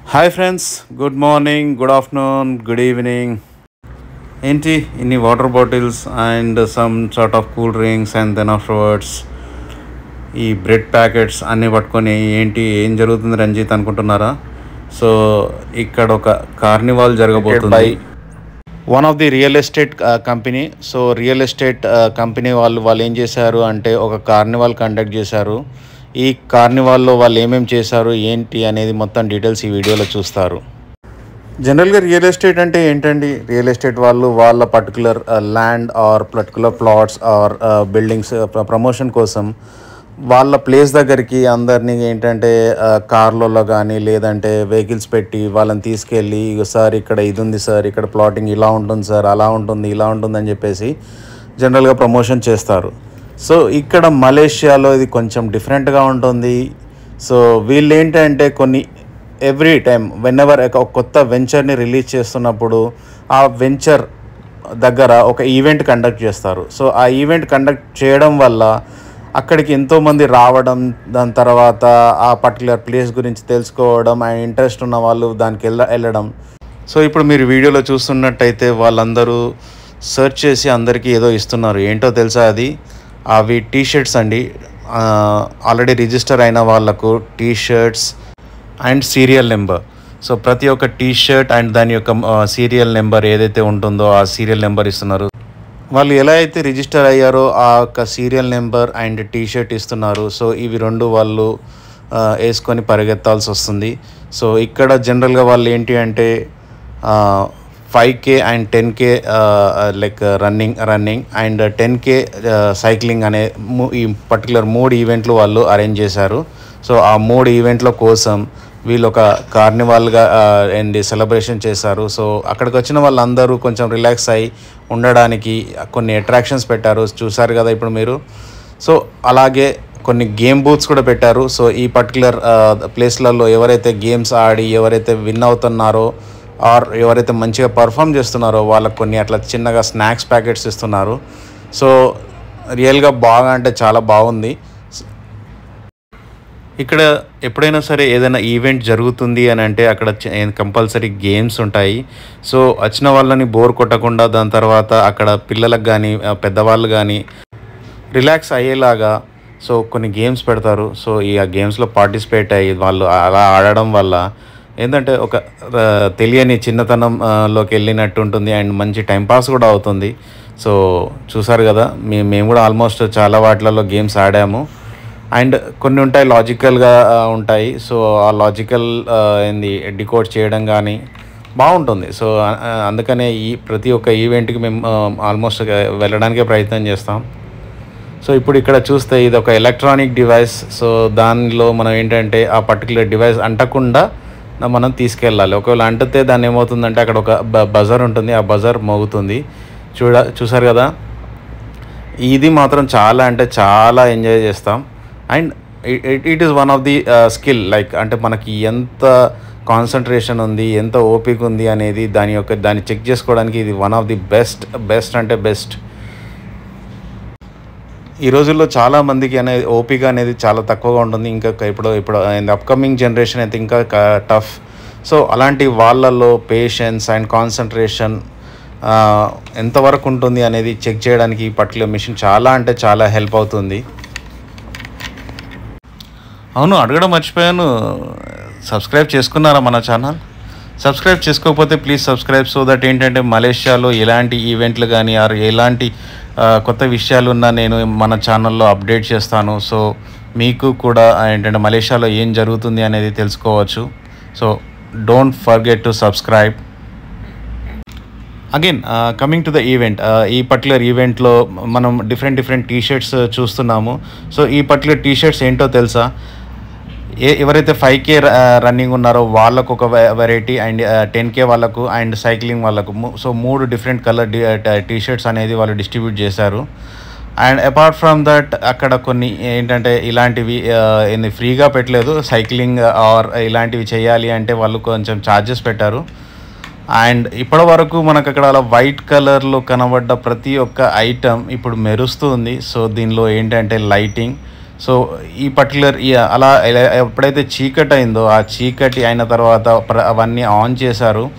Hi friends good morning good afternoon good evening ఏంటి ఇన్ని water bottles and some sort of cool drinks and then afterwards ఈ bread packets అన్నీ పట్టుకొని ఏంటి ఏం జరుగుతుంది రంజిత్ అనుకుంటున్నారా? సో ఇక్కడ ఒక కార్నివాల్ జరగబోతుంది. One of the real estate company so real estate company వాళ్ళు వాళ్ళు ఏం చేశారు అంటే ఒక కార్నివాల్ కండక్ట్ చేశారు. ఈ కార్నివాల్లో వాళ్ళు ఏమేమి చేశారు ఏంటి అనేది మొత్తం డీటెయిల్స్ ఈ వీడియోలో చూస్తారు. జనరల్గా రియల్ ఎస్టేట్ అంటే ఏంటండి? రియల్ ఎస్టేట్ వాళ్ళు వాళ్ళ particular land or particular plots or buildings promotion కోసం వాళ్ళ ప్లేస్ దగ్గరికి అందరినీ ఏంటంటే uh, కార్లలో కానీ లేదంటే వెహికల్స్ పెట్టి వాళ్ళని తీసుకెళ్ళి సార్ ఇక్కడ ఇది ఉంది సార్ ఇక్కడ ప్లాటింగ్ ఇలా ఉంటుంది సార్ అలా ఉంటుంది ఇలా ఉంటుంది అని చెప్పేసి జనరల్గా ప్రమోషన్ చేస్తారు. సో ఇక్కడ మలేషియాలో ఇది కొంచెం డిఫరెంట్గా ఉంటుంది. సో వీళ్ళు ఏంటంటే కొన్ని ఎవ్రీ టైం వెన్ ఎవర్ ఒక కొత్త వెంచర్ని రిలీజ్ చేస్తున్నప్పుడు ఆ వెంచర్ దగ్గర ఒక ఈవెంట్ కండక్ట్ చేస్తారు. సో ఆ ఈవెంట్ కండక్ట్ చేయడం వల్ల అక్కడికి ఎంతోమంది రావడం దాని తర్వాత ఆ పర్టికులర్ ప్లేస్ గురించి తెలుసుకోవడం అండ్ ఇంట్రెస్ట్ ఉన్న వాళ్ళు దానికి వెళ్ళ వెళ్ళడం. సో ఇప్పుడు మీరు వీడియోలో చూస్తున్నట్టయితే వాళ్ళందరూ సెర్చ్ చేసి అందరికీ ఏదో ఇస్తున్నారు. ఏంటో తెలుసా అది? అవి టీ షర్ట్స్ అండి ఆల్రెడీ రిజిస్టర్ అయిన వాళ్ళకు T shirts and serial number. So ప్రతి ఒక్క టీ షర్ట్ అండ్ దాని యొక్క సీరియల్ నెంబర్ ఏదైతే ఉంటుందో ఆ సీరియల్ నెంబర్ ఇస్తున్నారు. వాళ్ళు ఎలా అయితే రిజిస్టర్ అయ్యారో ఆ యొక్క serial number and T shirt ఇస్తున్నారు. సో ఇవి రెండు వాళ్ళు వేసుకొని పరిగెత్తాల్సి వస్తుంది. సో ఇక్కడ జనరల్గా వాళ్ళు ఏంటి అంటే five K and ten K like running running and ten K cycling అనే మూ- ఈ పర్టికులర్ మూడు ఈవెంట్లు వాళ్ళు అరేంజ్ చేశారు. సో ఆ మూడు ఈవెంట్ల కోసం వీళ్ళు ఒక కార్నివాల్గా అండ్ సెలబ్రేషన్ చేశారు. సో అక్కడికి వచ్చిన వాళ్ళందరూ కొంచెం రిలాక్స్ అయ్యి ఉండడానికి కొన్ని అట్రాక్షన్స్ పెట్టారు. చూసారు కదా ఇప్పుడు మీరు. సో అలాగే కొన్ని గేమ్ బూత్స్ కూడా పెట్టారు. సో ఈ పర్టికులర్ ప్లేస్లలో uh, ఎవరైతే గేమ్స్ ఆడి ఎవరైతే విన్ అవుతున్నారో ఆర్ ఎవరైతే మంచిగా పర్ఫామ్ చేస్తున్నారో వాళ్ళకి కొన్ని అట్లా చిన్నగా స్నాక్స్ ప్యాకెట్స్ ఇస్తున్నారు. సో రియల్గా బాగా అంటే చాలా బాగుంది. ఇక్కడ ఎప్పుడైనా సరే ఏదైనా ఈవెంట్ జరుగుతుంది అని అంటే అక్కడ కంపల్సరీ గేమ్స్ ఉంటాయి. సో వచ్చిన వాళ్ళని బోర్ కొట్టకుండా దాని తర్వాత అక్కడ పిల్లలకు కానీ పెద్దవాళ్ళు కానీ రిలాక్స్ అయ్యేలాగా సో కొన్ని గేమ్స్ పెడతారు. సో ఈ ఆ గేమ్స్లో పార్టిసిపేట్ అయ్యి వాళ్ళు అలా ఆడడం వల్ల ఏంటంటే ఒక తెలియని చిన్నతనంలోకి వెళ్ళినట్టు ఉంటుంది అండ్ మంచి టైంపాస్ కూడా అవుతుంది. సో చూసారు కదా మే మేము కూడా ఆల్మోస్ట్ చాలా వాటిలలో గేమ్స్ ఆడాము. అండ్ కొన్ని ఉంటాయి లాజికల్గా ఉంటాయి. సో ఆ లాజికల్ ఏంది డికోడ్ చేయడం కానీ బాగుంటుంది. సో అందుకనే ఈ ప్రతి ఒక్క ఈవెంట్కి మేము ఆల్మోస్ట్ వెళ్ళడానికే ప్రయత్నం చేస్తాం. సో ఇప్పుడు ఇక్కడ చూస్తే ఇది ఒక ఎలక్ట్రానిక్ డివైస్. సో దానిలో మనం ఏంటంటే ఆ పర్టికులర్ డివైస్ అంటకుండా మనం తీసుకెళ్ళాలి. ఒకవేళ అంటితే దాన్ని ఏమవుతుందంటే అక్కడ ఒక బజర్ ఉంటుంది. ఆ బజర్ మోగుతుంది. చూడ చూసారు కదా? ఇది మాత్రం చాలా అంటే చాలా ఎంజాయ్ చేస్తాం. And it it is one of the skill. Like అంటే మనకి ఎంత కాన్సన్ట్రేషన్ ఉంది ఎంత ఓపిక ఉంది అనేది దాని యొక్క దాన్ని చెక్ చేసుకోవడానికి ఇది one of the best best అంటే బెస్ట్. ఈ రోజుల్లో చాలా మందికి అనేది ఓపిక అనేది చాలా తక్కువగా ఉంటుంది. ఇంకా ఇప్పుడు ఇప్పుడు అప్కమింగ్ జనరేషన్ అయితే ఇంకా టఫ్ సో అలాంటి వాళ్ళల్లో పేషెన్స్ అండ్ కాన్సన్ట్రేషన్ ఎంతవరకు ఉంటుంది అనేది చెక్ చేయడానికి ఈ పర్టికులర్ మిషన్ చాలా అంటే చాలా హెల్ప్ అవుతుంది. అవును అడగడం మర్చిపోయాను. సబ్స్క్రైబ్ చేసుకున్నారా మన ఛానల్? సబ్స్క్రైబ్ చేసుకోకపోతే ప్లీజ్ సబ్స్క్రైబ్ సో దట్ ఏంటంటే మలేషియాలో ఎలాంటి ఈవెంట్లు కానీ ఆర్ ఎలాంటి కొత్త విషయాలు ఉన్నా నేను మన ఛానల్లో అప్డేట్ చేస్తాను. సో మీకు కూడా ఏంటంటే మలేషియాలో ఏం జరుగుతుంది అనేది తెలుసుకోవచ్చు. So don't forget to subscribe again coming to the event ఈ పర్టికులర్ ఈవెంట్లో మనం డిఫరెంట్ డిఫరెంట్ టీ షర్ట్స్ చూస్తున్నాము. సో ఈ పర్టికులర్ టీ షర్ట్స్ ఏంటో తెలుసా? ఏ ఎవరైతే ఫైవ్ కే రన్నింగ్ ఉన్నారో వాళ్ళకు ఒక వెరైటీ అండ్ టెన్ కే వాళ్ళకు అండ్ సైక్లింగ్ వాళ్ళకు సో మూడు డిఫరెంట్ కలర్ టీ షర్ట్స్ అనేది వాళ్ళు డిస్ట్రిబ్యూట్ చేశారు. అండ్ అపార్ట్ ఫ్రమ్ దట్ అక్కడ కొన్ని ఏంటంటే ఇలాంటివి ఏంది ఫ్రీగా పెట్టలేదు. సైక్లింగ్ ఆర్ ఇలాంటివి చేయాలి అంటే వాళ్ళు కొంచెం ఛార్జెస్ పెట్టారు. అండ్ ఇప్పటి వరకు మనకు అక్కడ అలా వైట్ కలర్లో కనబడ్డ ప్రతి ఒక్క ఐటమ్ ఇప్పుడు మెరుస్తుంది. సో దీనిలో ఏంటంటే లైటింగ్ సో ఈ పర్టికులర్ అలా ఎప్పుడైతే చీకటి అయిందో ఆ చీకటి అయిన తర్వాత ప్ర- అవన్నీ ఆన్ చేశారు.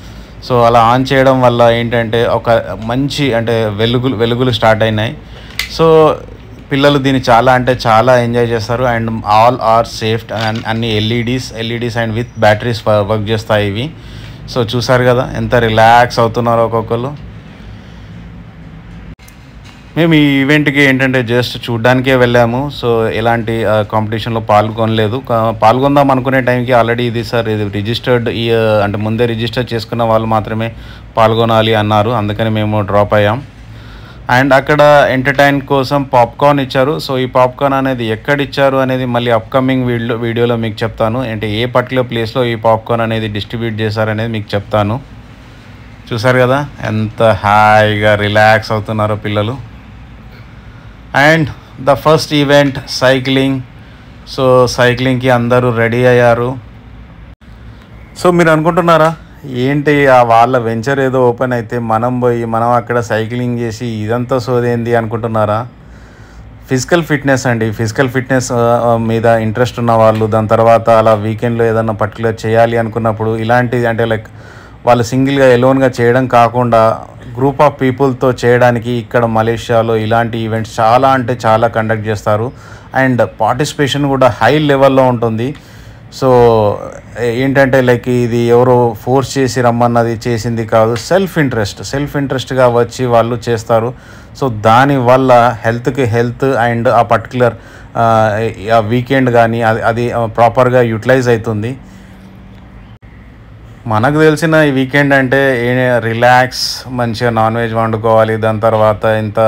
సో అలా ఆన్ చేయడం వల్ల ఏంటంటే ఒక మంచి అంటే వెలుగులు వెలుగులు స్టార్ట్ అయినాయి. సో పిల్లలు దీన్ని చాలా అంటే చాలా ఎంజాయ్ చేస్తారు. అండ్ ఆల్ ఆర్ సేఫ్ అన్ని LEDs LEDs and with batteries work చేస్తాయి ఇవి. సో చూసారు కదా ఎంత రిలాక్స్ అవుతున్నారో ఒక్కొక్కరు మేము ఈ ఈవెంట్కి ఏంటంటే జస్ట్ చూడ్డానికే వెళ్ళాము. సో ఎలాంటి కాంపిటీషన్లో పాల్గొనలేదు. పాల్గొందాం అనుకునే టైంకి ఆల్రెడీ ఇది సార్ ఇది రిజిస్టర్డ్ ఈ అంటే ముందే రిజిస్టర్ చేసుకున్న వాళ్ళు మాత్రమే పాల్గొనాలి అన్నారు. అందుకని మేము డ్రాప్ అయ్యాం. అండ్ అక్కడ ఎంటర్టైన్ కోసం పాప్కార్న్ ఇచ్చారు. సో ఈ పాప్కార్న్ అనేది ఎక్కడ ఇచ్చారు అనేది మళ్ళీ అప్కమింగ్ వీడియో వీడియోలో మీకు చెప్తాను. అంటే ఏ పర్టికులర్ ప్లేస్లో ఈ పాప్కార్న్ అనేది డిస్ట్రిబ్యూట్ చేశారనేది మీకు చెప్తాను. చూసారు కదా? ఎంత హాయిగా రిలాక్స్ అవుతున్నారో పిల్లలు. And the first event cycling so సైక్లింగ్కి అందరూ రెడీ అయ్యారు. సో మీరు అనుకుంటున్నారా? ఏంటి ఆ వాళ్ళ వెంచర్ ఏదో ఓపెన్ అయితే మనం పోయి మనం అక్కడ సైక్లింగ్ చేసి ఇదంతా సోదేంది అనుకుంటున్నారా? ఫిజికల్ ఫిట్నెస్ అండి. ఫిజికల్ ఫిట్నెస్ మీద ఇంట్రెస్ట్ ఉన్న వాళ్ళు దాని తర్వాత అలా వీకెండ్లో ఏదన్నా పర్టికులర్ చేయాలి అనుకున్నప్పుడు ఇలాంటిది అంటే లైక్ వాళ్ళు సింగిల్గా ఎలోన్గా చేయడం కాకుండా గ్రూప్ ఆఫ్ పీపుల్తో చేయడానికి ఇక్కడ మలేషియాలో ఇలాంటి ఈవెంట్స్ చాలా అంటే చాలా కండక్ట్ చేస్తారు. అండ్ పార్టిసిపేషన్ కూడా హై లెవెల్లో ఉంటుంది. సో ఏంటంటే లైక్ ఇది ఎవరో ఫోర్స్ చేసి రమ్మన్నది చేసింది కాదు. సెల్ఫ్ ఇంట్రెస్ట్ సెల్ఫ్ ఇంట్రెస్ట్గా వచ్చి వాళ్ళు చేస్తారు. సో దానివల్ల హెల్త్కి హెల్త్ అండ్ ఆ పర్టికులర్ ఆ వీకెండ్ కానీ అది అది ప్రాపర్గా యూటిలైజ్ అవుతుంది. మనకు తెలిసిన ఈ వీకెండ్ అంటే రిలాక్స్ మంచిగా నాన్ వెజ్ వండుకోవాలి దాని తర్వాత ఇంత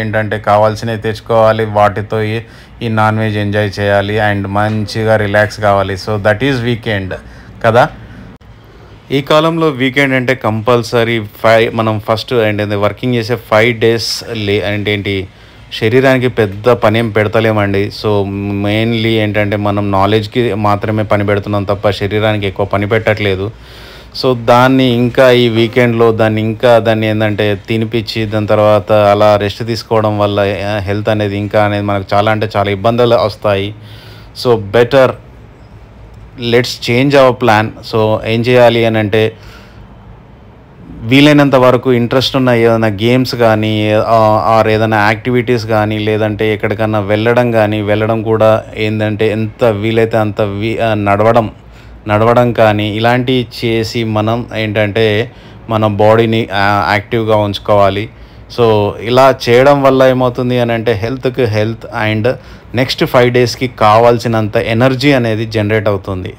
ఏంటంటే కావాల్సినవి తెచ్చుకోవాలి వాటితో ఈ- ఈ నాన్ వెజ్ ఎంజాయ్ చేయాలి అండ్ మంచిగా రిలాక్స్ కావాలి. సో దట్ ఈజ్ వీకెండ్ కదా? ఈ కాలంలో వీకెండ్ అంటే కంపల్సరీ ఫైవ్ మనం ఫస్ట్ ఏంటంటే వర్కింగ్ చేసే ఫైవ్ డేస్ లే అంటే ఏంటి శరీరానికి పెద్ద పని ఏం పెడతలేమండి. సో మెయిన్లీ ఏంటంటే మనం నాలెడ్జ్కి మాత్రమే పని పెడుతున్నాం తప్ప శరీరానికి ఎక్కువ పని పెట్టట్లేదు. సో దాన్ని ఇంకా ఈ వీకెండ్లో దాన్ని ఇంకా దాన్ని ఏంటంటే తినిపించి దాని తర్వాత అలా రెస్ట్ తీసుకోవడం వల్ల హెల్త్ అనేది ఇంకా అనేది మనకు చాలా అంటే చాలా ఇబ్బందులు వస్తాయి. So better let's change our plan so ఏం చేయాలి అని అంటే వీలైనంత వరకు ఇంట్రెస్ట్ ఉన్న ఏదైనా గేమ్స్ కానీ ఆర్ ఏదైనా యాక్టివిటీస్ కానీ లేదంటే ఎక్కడికన్నా వెళ్ళడం కానీ వెళ్ళడం కూడా ఏంటంటే ఎంత వీలైతే అంత వీ నడవడం నడవడం కానీ ఇలాంటివి చేసి మనం ఏంటంటే మన బాడీని యాక్టివ్గా ఉంచుకోవాలి. సో ఇలా చేయడం వల్ల ఏమవుతుంది అని అంటే హెల్త్కి హెల్త్ అండ్ నెక్స్ట్ ఫైవ్ డేస్కి కావాల్సినంత ఎనర్జీ అనేది జనరేట్ అవుతుంది.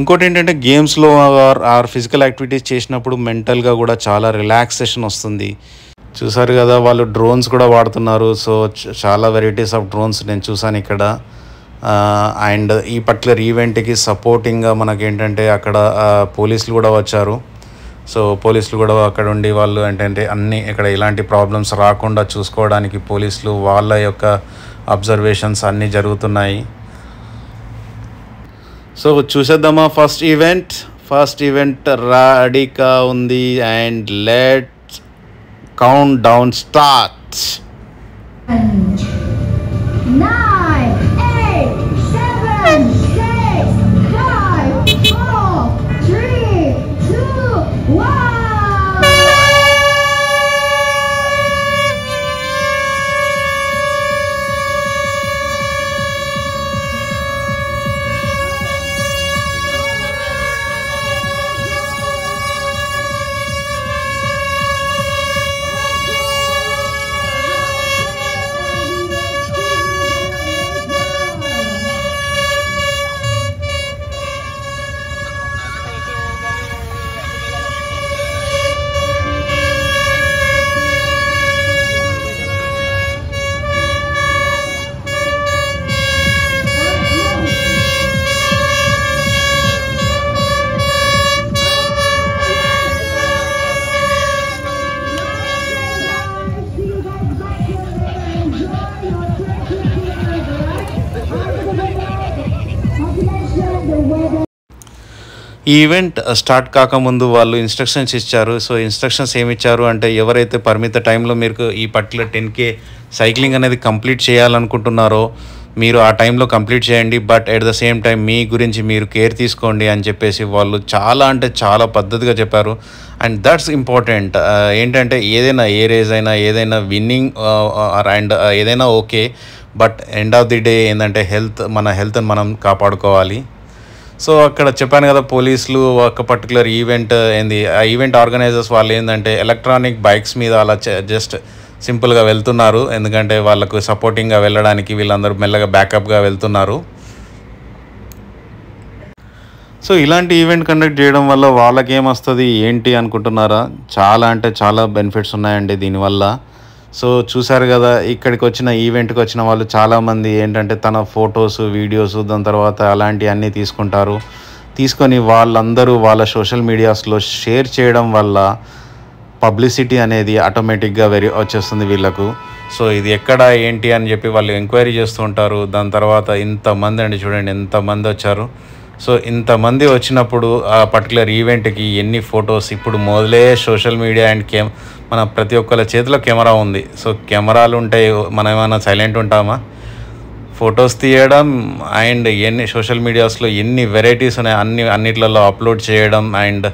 ఇంకోటి ఏంటంటే గేమ్స్లో ఆర్ ఆర్ ఫిజికల్ యాక్టివిటీస్ చేసినప్పుడు మెంటల్గా కూడా చాలా రిలాక్సేషన్ వస్తుంది. చూసారు కదా వాళ్ళు డ్రోన్స్ కూడా వాడుతున్నారు. సో చాలా వెరైటీస్ ఆఫ్ డ్రోన్స్ నేను చూసాను ఇక్కడ. అండ్ ఈ పర్టికులర్ ఈవెంట్కి సపోర్టింగ్గా మనకేంటంటే అక్కడ పోలీసులు కూడా వచ్చారు. సో పోలీసులు కూడా అక్కడ ఉండి వాళ్ళు ఏంటంటే అన్ని ఇక్కడ ఇలాంటి ప్రాబ్లమ్స్ రాకుండా చూసుకోవడానికి పోలీసులు వాళ్ళ యొక్క అబ్జర్వేషన్స్ అన్నీ జరుగుతున్నాయి. సో చూసేద్దామా ఫస్ట్ ఈవెంట్ ఫస్ట్ ఈవెంట్ రెడీగా ఉంది and let count down start ఈ ఈవెంట్ స్టార్ట్ కాకముందు వాళ్ళు ఇన్స్ట్రక్షన్స్ ఇచ్చారు. సో ఇన్స్ట్రక్షన్స్ ఏమి ఇచ్చారు అంటే ఎవరైతే పరిమిత టైంలో మీరు ఈ పర్టికులర్ టెన్ కే సైక్లింగ్ అనేది కంప్లీట్ చేయాలనుకుంటున్నారో మీరు ఆ టైంలో కంప్లీట్ చేయండి. But at the same time మీ గురించి మీరు కేర్ తీసుకోండి అని చెప్పేసి వాళ్ళు చాలా అంటే చాలా పద్ధతిగా చెప్పారు. అండ్ దట్స్ ఇంపార్టెంట్ ఏంటంటే ఏదైనా ఏ రేజ్ అయినా ఏదైనా విన్నింగ్ అండ్ ఏదైనా okay but end of the day ఏంటంటే హెల్త్ మన హెల్త్ని మనం కాపాడుకోవాలి. సో అక్కడ చెప్పాను కదా పోలీసులు ఒక పర్టికులర్ ఈవెంట్ ఏంది ఆ ఈవెంట్ ఆర్గనైజర్స్ వాళ్ళు ఏంటంటే ఎలక్ట్రానిక్ బైక్స్ మీద అలా జస్ట్ సింపుల్గా వెళ్తున్నారు. ఎందుకంటే వాళ్ళకు సపోర్టింగ్గా వెళ్ళడానికి వీళ్ళందరూ మెల్లగా బ్యాకప్గా వెళ్తున్నారు. సో ఇలాంటి ఈవెంట్ కండక్ట్ చేయడం వల్ల వాళ్ళకి ఏమొస్తుంది ఏంటి అనుకుంటున్నారా? చాలా అంటే చాలా బెనిఫిట్స్ ఉన్నాయండి దీనివల్ల. సో చూసారు కదా ఇక్కడికి వచ్చిన ఈవెంట్కి వచ్చిన వాళ్ళు చాలామంది ఏంటంటే తన ఫొటోస్ వీడియోస్ దాని తర్వాత అలాంటివి అన్నీ తీసుకుంటారు. తీసుకొని వాళ్ళందరూ వాళ్ళ సోషల్ మీడియాస్లో షేర్ చేయడం వల్ల పబ్లిసిటీ అనేది ఆటోమేటిక్గా వెరీ వచ్చేస్తుంది వీళ్ళకు. సో ఇది ఎక్కడ ఏంటి అని చెప్పి వాళ్ళు ఎంక్వైరీ చేస్తూ ఉంటారు. దాని తర్వాత ఇంతమంది అండి చూడండి ఎంతమంది వచ్చారు. సో ఇంతమంది వచ్చినప్పుడు ఆ పర్టికులర్ ఈవెంట్కి ఎన్ని ఫొటోస్ ఇప్పుడు మొదలే సోషల్ మీడియా అండ్ కెమ్ మన ప్రతి ఒక్కరి చేతిలో కెమెరా ఉంది. సో కెమెరాలు ఉంటాయి మనం ఏమైనా సైలెంట్ ఉంటామా? ఫొటోస్ తీయడం అండ్ ఎన్ని సోషల్ మీడియాస్లో ఎన్ని వెరైటీస్ ఉన్నాయి అన్ని అన్నిట్లలో అప్లోడ్ చేయడం అండ్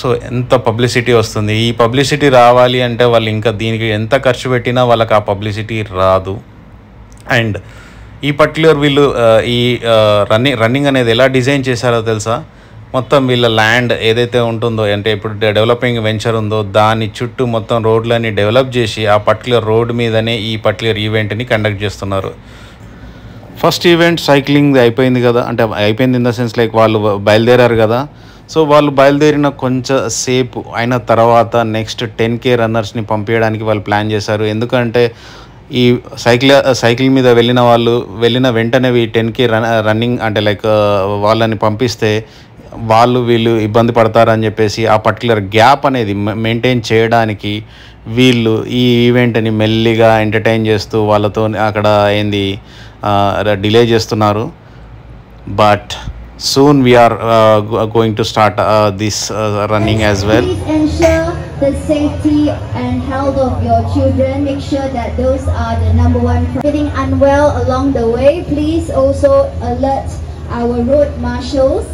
సో ఎంత పబ్లిసిటీ వస్తుంది? ఈ పబ్లిసిటీ రావాలి అంటే వాళ్ళు ఇంకా దీనికి ఎంత ఖర్చు పెట్టినా వాళ్ళకి ఆ పబ్లిసిటీ రాదు. అండ్ ఈ పర్టికులర్ వీళ్ళు ఈ రన్నింగ్ రన్నింగ్ అనేది ఎలా డిజైన్ చేశారో తెలుసా? మొత్తం వీళ్ళ ల్యాండ్ ఏదైతే ఉంటుందో అంటే ఇప్పుడు డెవలపింగ్ వెంచర్ ఉందో దాని చుట్టూ మొత్తం రోడ్లన్నీ డెవలప్ చేసి ఆ పర్టికులర్ రోడ్ మీదనే ఈ పర్టికులర్ ఈవెంట్ని కండక్ట్ చేస్తున్నారు. ఫస్ట్ ఈవెంట్ సైక్లింగ్ అయిపోయింది కదా. అంటే అయిపోయింది ఇన్ ద సెన్స్ లైక్ వాళ్ళు బయలుదేరారు కదా. సో వాళ్ళు బయలుదేరిన కొంచెం సేపు అయిన తర్వాత నెక్స్ట్ టెన్ కే రన్నర్స్ని పంపించడానికి వాళ్ళు ప్లాన్ చేశారు. ఎందుకంటే ఈ సైకిల్ సైకిల్ మీద వెళ్ళిన వాళ్ళు వెళ్ళిన వెంటనే ఈ టెన్కి రన్ రన్నింగ్ అంటే లైక్ వాళ్ళని పంపిస్తే వాళ్ళు వీళ్ళు ఇబ్బంది పడతారని చెప్పేసి ఆ పర్టికులర్ గ్యాప్ అనేది మెయింటైన్ చేయడానికి వీళ్ళు ఈ ఈవెంట్ని మెల్లిగా ఎంటర్టైన్ చేస్తూ వాళ్ళతో అక్కడ ఏంది డిలే చేస్తున్నారు. But soon we're going to start this running as well. the safety and health of your children. Make sure that those are the number one. Feeling unwell along the way, please also alert our road marshals.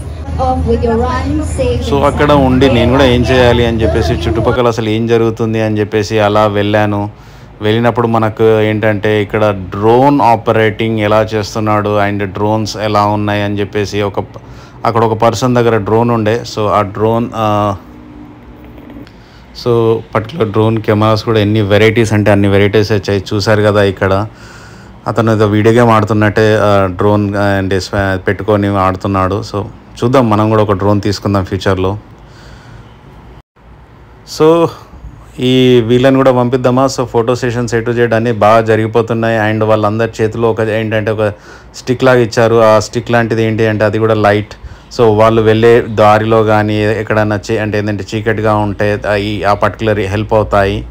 So అక్కడ ఉండి నేను కూడా ఏం చేయాలి అని చెప్పేసి చుట్టుపక్కల అసలు ఏం జరుగుతుంది అని చెప్పేసి అలా వెళ్ళాను వెళ్ళినప్పుడు మనకు ఏంటంటే ఇక్కడ డ్రోన్ ఆపరేటింగ్ ఎలా చేస్తున్నాడు అండ్ డ్రోన్స్ ఎలా ఉన్నాయి అని చెప్పేసి ఒక అక్కడ ఒక పర్సన్ దగ్గర డ్రోన్ ఉండే సో ఆ drone so particular drone cameras కూడా ఎన్ని వెరైటీస్ అంటే అన్ని వెరైటీస్ వచ్చాయి. చూసారు కదా ఇక్కడ. అతను ఏదో వీడియో గేమ్ ఆడుతున్నట్టే డ్రోన్ అండ్ పెట్టుకొని ఆడుతున్నాడు. సో చూద్దాం. మనం కూడా ఒక డ్రోన్ తీసుకుందాం ఫ్యూచర్లో. సో ఈ వీళ్ళని కూడా పంపిద్దామా? సో ఫోటో సెషన్స్ ఎటు చేయడం అన్నీ బాగా జరిగిపోతున్నాయి. అండ్ వాళ్ళందరి చేతిలో ఒక ఏంటంటే ఒక స్టిక్ లాగా ఇచ్చారు. ఆ స్టిక్ లాంటిది ఏంటి అంటే అది కూడా లైట్. సో వాళ్ళు వెళ్ళే దారిలో కానీ ఎక్కడన్నా చీ- అంటే ఏంటంటే చీకటిగా ఉంటే అవి ఆ పర్టికులర్ హెల్ప్ అవుతాయి.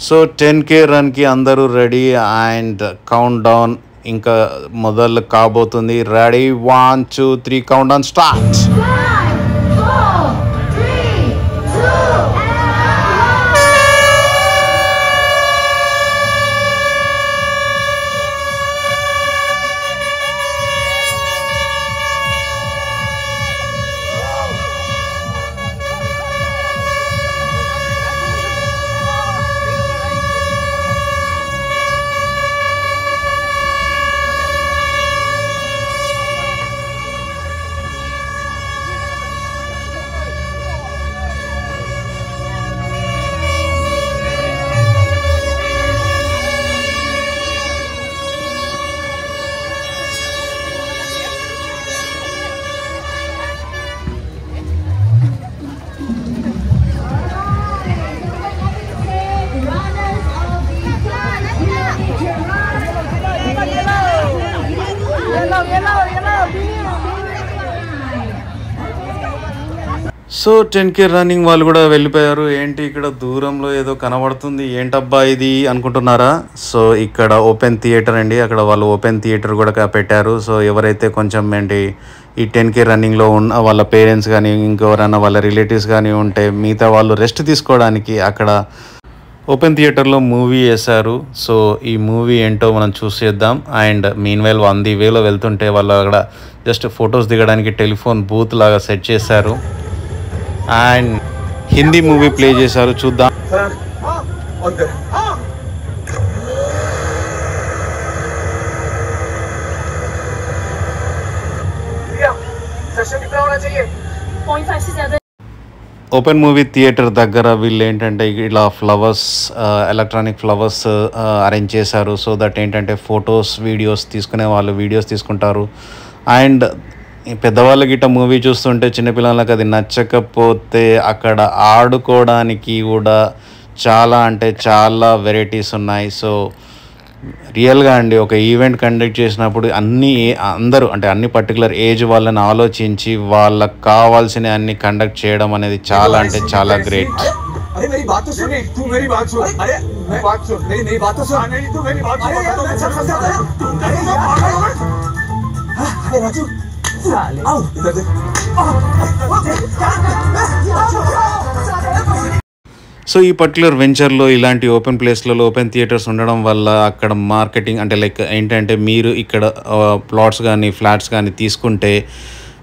సో టెన్ కే రన్కి అందరూ రెడీ అండ్ కౌంట్ డౌన్. ఇంకా మొదలు కాబోతుంది. Ready? One two three count down start! So ten K running వాళ్ళు కూడా వెళ్ళిపోయారు. ఏంటి ఇక్కడ దూరంలో ఏదో కనబడుతుంది? ఏంటబ్బా ఇది అనుకుంటున్నారా? సో ఇక్కడ ఓపెన్ థియేటర్ అండి. అక్కడ వాళ్ళు ఓపెన్ థియేటర్ కూడా పెట్టారు. సో ఎవరైతే కొంచెం ఏంటి ఈ టెన్ కే రన్నింగ్లో ఉన్న వాళ్ళ పేరెంట్స్ కానీ ఇంకెవరైనా వాళ్ళ రిలేటివ్స్ కానీ ఉంటే మిగతా వాళ్ళు రెస్ట్ తీసుకోవడానికి అక్కడ ఓపెన్ థియేటర్లో మూవీ వేశారు సో ఈ మూవీ ఏంటో మనం చూసేద్దాం and meanwhile on the వేలో వెళ్తుంటే వాళ్ళు అక్కడ జస్ట్ ఫొటోస్ దిగడానికి టెలిఫోన్ బూత్ లాగా సెట్ చేశారు అండ్ హిందీ మూవీ ప్లే చేశారు చూద్దాం अंदर भैया सेशन कितना होना चाहिए पॉइंट फाइव से ज्यादा ఓపెన్ మూవీ థియేటర్ దగ్గర వీళ్ళు ఏంటంటే ఇలా ఫ్లవర్స్ ఎలక్ట్రానిక్ ఫ్లవర్స్ అరేంజ్ చేశారు. సో దట్ ఏంటంటే ఫొటోస్ వీడియోస్ తీసుకునే వాళ్ళు వీడియోస్ తీసుకుంటారు. అండ్ పెద్దవాళ్ళకి గిట్ట మూవీ చూస్తుంటే చిన్నపిల్లలకి అది నచ్చకపోతే అక్కడ ఆడుకోవడానికి కూడా చాలా అంటే చాలా వెరైటీస్ ఉన్నాయి. సో రియల్గా అండి ఒక ఈవెంట్ కండక్ట్ చేసినప్పుడు అన్ని అందరూ అంటే అన్ని పర్టికులర్ ఏజ్ వాళ్ళని ఆలోచించి వాళ్ళకి కావాల్సిన అన్ని కండక్ట్ చేయడం అనేది చాలా అంటే చాలా గ్రేట్ अरे मेरी बात तो सुन तू मेरी बात सुन अरे मैं बात सुन मेरी मेरी बात तो सुन नहीं तू मेरी बात सुन अरे मैं सब समझा अरे मैं पागल हूं मैं अरे राजू आओ इधर देख సో ఈ పర్టికులర్ వెంచర్లో ఇలాంటి ఓపెన్ ప్లేస్లలో ఓపెన్ థియేటర్స్ ఉండడం వల్ల అక్కడ మార్కెటింగ్ అంటే లైక్ ఏంటంటే మీరు ఇక్కడ ప్లాట్స్ కానీ ఫ్లాట్స్ కానీ తీసుకుంటే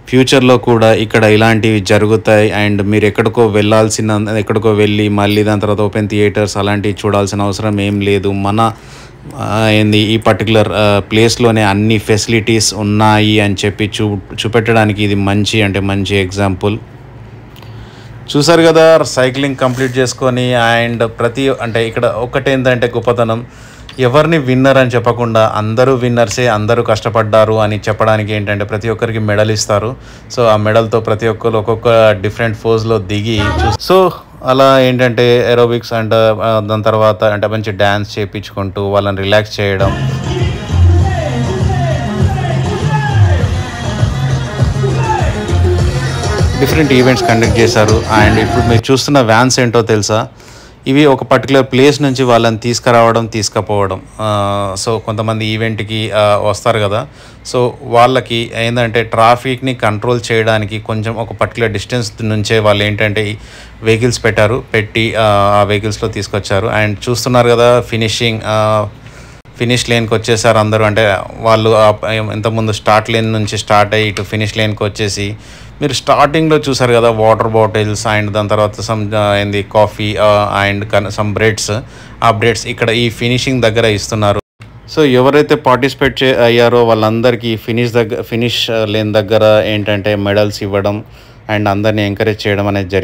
ఫ్యూచర్లో కూడా ఇక్కడ ఇలాంటివి జరుగుతాయి. అండ్ మీరు ఎక్కడికో వెళ్ళాల్సిన ఎక్కడికో వెళ్ళి మళ్ళీ దాని తర్వాత ఓపెన్ థియేటర్స్ అలాంటివి చూడాల్సిన అవసరం ఏం లేదు. మన ఏంది ఈ పర్టికులర్ ప్లేస్లోనే అన్ని ఫెసిలిటీస్ ఉన్నాయి అని చెప్పి చూ చూపెట్టడానికి ఇది మంచి అంటే మంచి ఎగ్జాంపుల్ చూసారు కదా సైక్లింగ్ కంప్లీట్ చేసుకొని అండ్ ప్రతి అంటే ఇక్కడ ఒకటేంటంటే గొప్పతనం ఎవరిని విన్నర్ అని చెప్పకుండా అందరూ విన్నర్సే అందరూ కష్టపడ్డారు అని చెప్పడానికి ఏంటంటే ప్రతి ఒక్కరికి మెడల్ ఇస్తారు. సో ఆ మెడల్తో ప్రతి ఒక్కరు ఒక్కొక్క డిఫరెంట్ ఫోజ్లో దిగి సో అలా ఏంటంటే ఏరోబిక్స్ అండ్ దాని తర్వాత అంటే మంచి డ్యాన్స్ చేయించుకుంటూ వాళ్ళని రిలాక్స్ చేయడం డిఫరెంట్ ఈవెంట్స్ కండక్ట్ చేశారు. అండ్ ఇప్పుడు మీరు చూస్తున్న వ్యాన్స్ ఏంటో తెలుసా? ఇవి ఒక పర్టికులర్ ప్లేస్ నుంచి వాళ్ళని తీసుకురావడం తీసుకుపోవడం. సో కొంతమంది ఈవెంట్కి వస్తారు కదా. సో వాళ్ళకి ఏంటంటే ట్రాఫిక్ని కంట్రోల్ చేయడానికి కొంచెం ఒక పర్టికులర్ డిస్టెన్స్ నుంచే వాళ్ళు ఏంటంటే వెహికల్స్ పెట్టారు పెట్టి ఆ వెహికల్స్లో తీసుకొచ్చారు. అండ్ చూస్తున్నారు కదా ఫినిషింగ్ ఫినిష్ లేన్కి వచ్చేసారు అందరూ. అంటే వాళ్ళు ఇంతకుముందు స్టార్ట్ లేన్ నుంచి స్టార్ట్ అయ్యి ఇటు ఫినిష్ లేన్కి వచ్చేసి మీరు స్టార్టింగ్లో చూసారు కదా వాటర్ బాటిల్స్ అండ్ దాని తర్వాత సమ్ ఏంది కాఫీ అండ్ సమ్ బ్రెడ్స్. ఆ బ్రెడ్స్ ఇక్కడ ఈ ఫినిషింగ్ దగ్గర ఇస్తున్నారు. సో ఎవరైతే పార్టిసిపేట్ చే అయ్యారో వాళ్ళందరికీ ఫినిష్ దగ్గర ఫినిష్ లేని దగ్గర ఏంటంటే మెడల్స్ ఇవ్వడం అండ్ అందరినీ ఎంకరేజ్ చేయడం అనేది జరిగింది